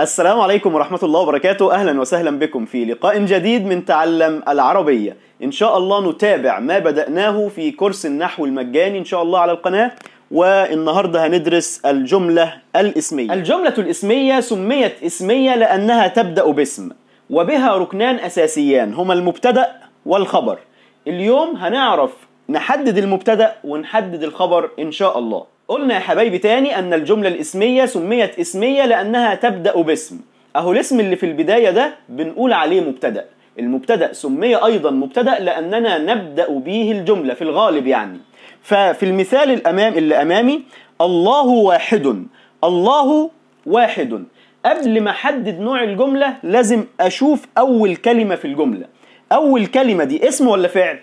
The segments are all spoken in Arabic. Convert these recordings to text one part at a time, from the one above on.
السلام عليكم ورحمة الله وبركاته. أهلا وسهلا بكم في لقاء جديد من تعلم العربية. إن شاء الله نتابع ما بدأناه في كورس النحو المجاني إن شاء الله على القناة. والنهاردة هندرس الجملة الإسمية. الجملة الإسمية سميت إسمية لأنها تبدأ باسم وبها ركنان أساسيان هما المبتدأ والخبر. اليوم هنعرف نحدد المبتدأ ونحدد الخبر إن شاء الله. قلنا يا حبايبي تاني أن الجملة الإسمية سميت إسمية لأنها تبدأ باسم. أهو الاسم اللي في البداية ده بنقول عليه مبتدأ. المبتدأ سمي أيضا مبتدأ لأننا نبدأ به الجملة في الغالب يعني. ففي المثال الأمام اللي أمامي الله واحد الله واحد. قبل ما أحدد نوع الجملة لازم أشوف أول كلمة في الجملة. أول كلمة دي اسم ولا فعل؟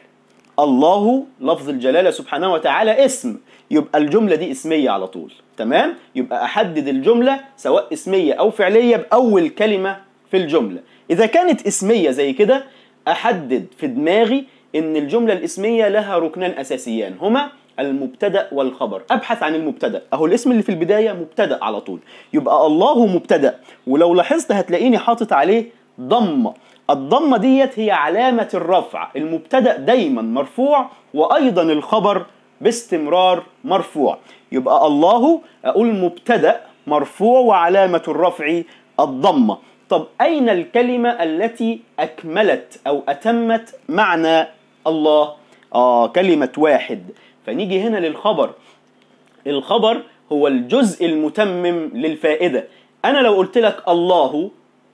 الله لفظ الجلالة سبحانه وتعالى اسم. يبقى الجملة دي اسمية على طول تمام؟ يبقى أحدد الجملة سواء اسمية أو فعلية بأول كلمة في الجملة. إذا كانت اسمية زي كده أحدد في دماغي إن الجملة الاسمية لها ركنان أساسيان هما المبتدأ والخبر. أبحث عن المبتدأ. أهو الاسم اللي في البداية مبتدأ على طول. يبقى الله مبتدأ. ولو لاحظت هتلاقيني حاطط عليه ضمة. الضمة ديت هي علامة الرفع. المبتدأ دايما مرفوع وأيضا الخبر باستمرار مرفوع. يبقى الله أقول مبتدأ مرفوع وعلامة الرفع الضمة. طب أين الكلمة التي أكملت أو أتمت معنى الله؟ آه كلمة واحد. فنيجي هنا للخبر. الخبر هو الجزء المتمم للفائدة. أنا لو قلت لك الله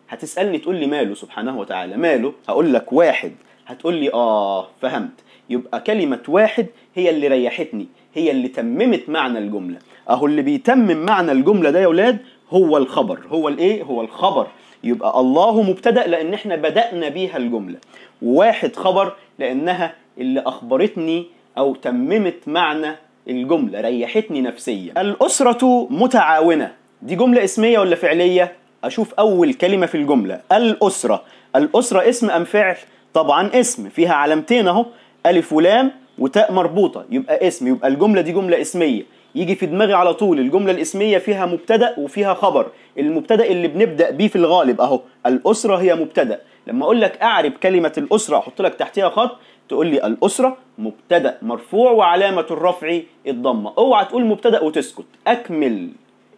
هتسألني تقول لي ماله سبحانه وتعالى؟ ماله؟ هقول لك واحد. هتقول لي آه فهمت. يبقى كلمة واحد هي اللي ريحتني هي اللي تممت معنى الجملة. أهو اللي بيتمم معنى الجملة ده يا ولاد هو الخبر. هو الإيه؟ هو الخبر. يبقى الله مبتدأ لأن إحنا بدأنا بيها الجملة. واحد خبر لأنها اللي أخبرتني أو تممت معنى الجملة ريحتني نفسيا. الأسرة متعاونة. دي جملة اسمية ولا فعلية؟ أشوف أول كلمة في الجملة. الأسرة. الأسرة اسم أم فعل؟ طبعا اسم فيها علامتين أهو ألف ولام وتاء مربوطة يبقى اسم يبقى الجملة دي جملة اسمية. يجي في دماغي على طول الجملة الاسمية فيها مبتدأ وفيها خبر. المبتدأ اللي بنبدأ بيه في الغالب أهو الأسرة هي مبتدأ. لما أقول لك أعرب كلمة الأسرة أحط لك تحتها خط تقول لي الأسرة مبتدأ مرفوع وعلامة الرفع الضمة. أوعى تقول مبتدأ وتسكت أكمل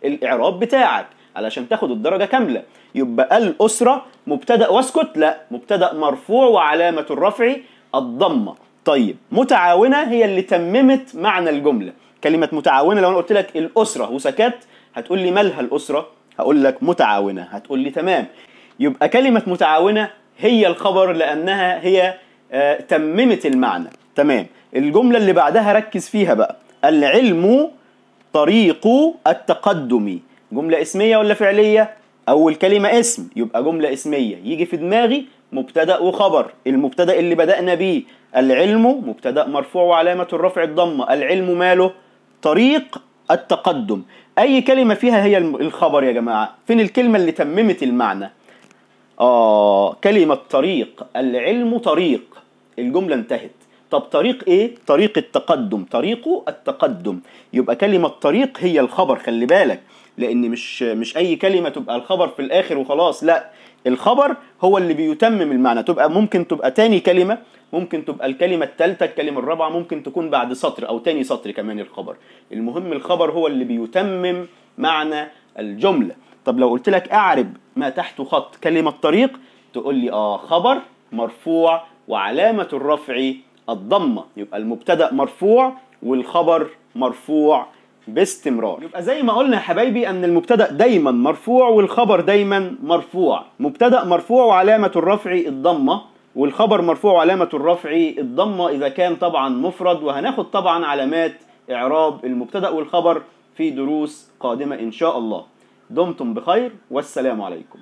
الإعراب بتاعك. علشان تاخد الدرجة كاملة. يبقى الأسرة مبتدأ واسكت لا مبتدأ مرفوع وعلامة الرفع الضمة. طيب متعاونة هي اللي تممت معنى الجملة. كلمة متعاونة لو أنا قلت لك الأسرة وسكت هتقول لي مالها الأسرة؟ هقول لك متعاونة هتقول لي تمام. يبقى كلمة متعاونة هي الخبر لأنها هي آه تممت المعنى. تمام. الجملة اللي بعدها ركز فيها بقى. العلم طريق التقدم. جملة اسمية ولا فعلية؟ أول كلمة اسم يبقى جملة اسمية. يجي في دماغي مبتدأ وخبر. المبتدأ اللي بدأنا بيه العلم مبتدأ مرفوع وعلامة الرفع الضمة. العلم ماله؟ طريق التقدم. أي كلمة فيها هي الخبر يا جماعة. فين الكلمة اللي تممت المعنى؟ آه كلمة طريق. العلم طريق. الجملة انتهت. طب طريق إيه؟ طريق التقدم. طريق التقدم. يبقى كلمة طريق هي الخبر خلي بالك. لأن مش مش أي كلمة تبقى الخبر في الآخر وخلاص لا. الخبر هو اللي بيتمم المعنى. تبقى ممكن تبقى تاني كلمة ممكن تبقى الكلمة الثالثة الكلمة الرابعة ممكن تكون بعد سطر أو تاني سطر كمان الخبر. المهم الخبر هو اللي بيتمم معنى الجملة. طب لو قلت لك أعرب ما تحت خط كلمة طريق تقول لي آه خبر مرفوع وعلامة الرفع الضمة. يبقى المبتدأ مرفوع والخبر مرفوع باستمرار. يبقى زي ما قلنا يا حبايبي أن المبتدأ دايما مرفوع والخبر دايما مرفوع. مبتدأ مرفوع وعلامة الرفع الضمة والخبر مرفوع وعلامة الرفع الضمة. إذا كان طبعا مفرد وهناخد طبعا علامات إعراب المبتدأ والخبر في دروس قادمة إن شاء الله. دمتم بخير والسلام عليكم.